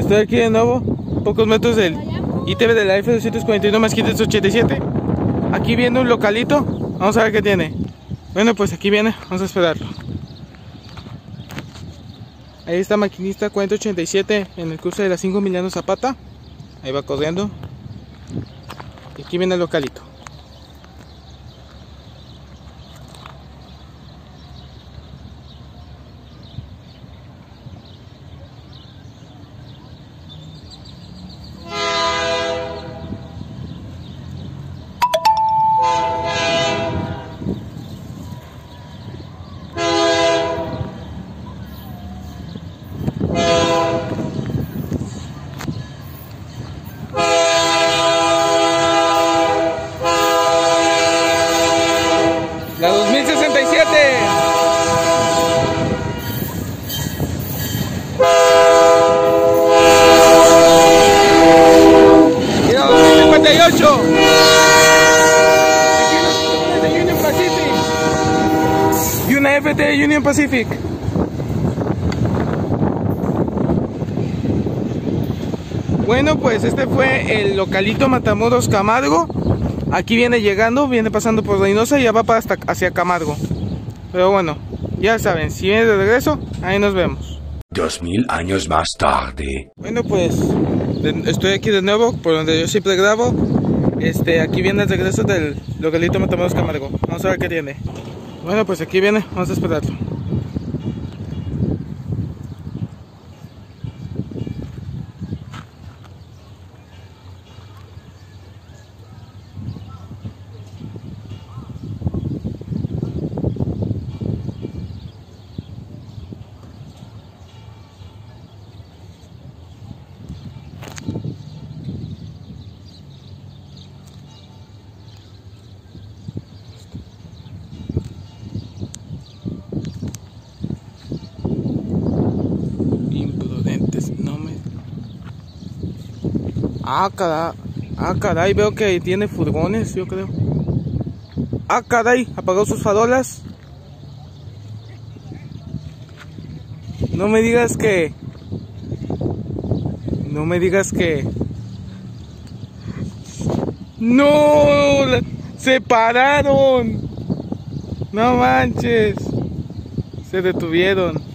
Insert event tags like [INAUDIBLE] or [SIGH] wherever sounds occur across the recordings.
Estoy aquí de nuevo, pocos metros del ITV de la F241 más 587. Aquí viene un localito, vamos a ver qué tiene. Bueno, pues aquí viene, vamos a esperarlo. Ahí está maquinista 4087 en el curso de la 5 Milano Zapata. Ahí va corriendo. Y aquí viene el localito. La 2067. Y la 2058. De Union Pacific. Y una FT Union Pacific. Bueno, pues este fue el localito Matamoros Camargo. Aquí viene llegando, viene pasando por Reynosa y ya va para hasta hacia Camargo. Pero bueno, ya saben, si viene de regreso, ahí nos vemos. Dos mil años más tarde. Bueno, pues estoy aquí de nuevo, por donde yo siempre grabo. Este, aquí viene el regreso del localito Matamoros Camargo. Vamos a ver qué tiene. Bueno, pues aquí viene, vamos a esperarlo. Imprudentes, no me. Ah, caray. Ah, caray, veo que tiene furgones, yo creo. Ah, caray, apagó sus farolas. No me digas que. No me digas que. ¡No! ¡Se pararon! ¡No manches! Se detuvieron.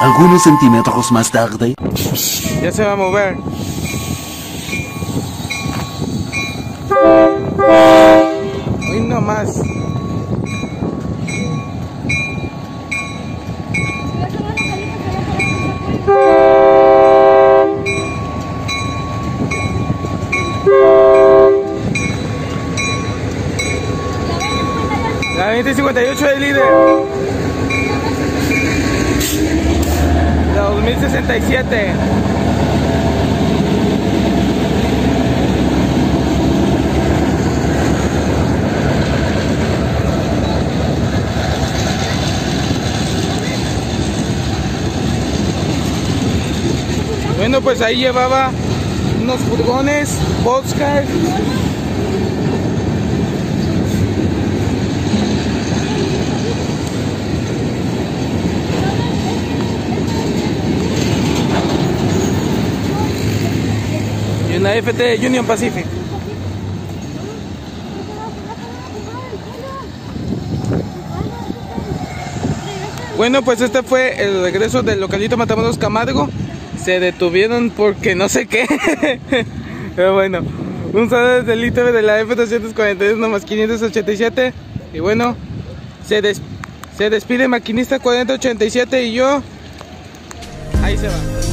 Algunos centímetros más tarde. Ya se va a mover. Hoy no más. La 2058 del líder. La 2067. Bueno, pues ahí llevaba unos furgones, boxcar. Y una FT Union Pacific. Bueno, pues este fue el regreso del localito Matamoros Camargo. Se detuvieron porque no sé qué. [LAUGHS] Pero bueno, un saludo desde el ITV de la F241 más 587. Y bueno, se, se despide Maquinista 4087 y yo. Ahí se va.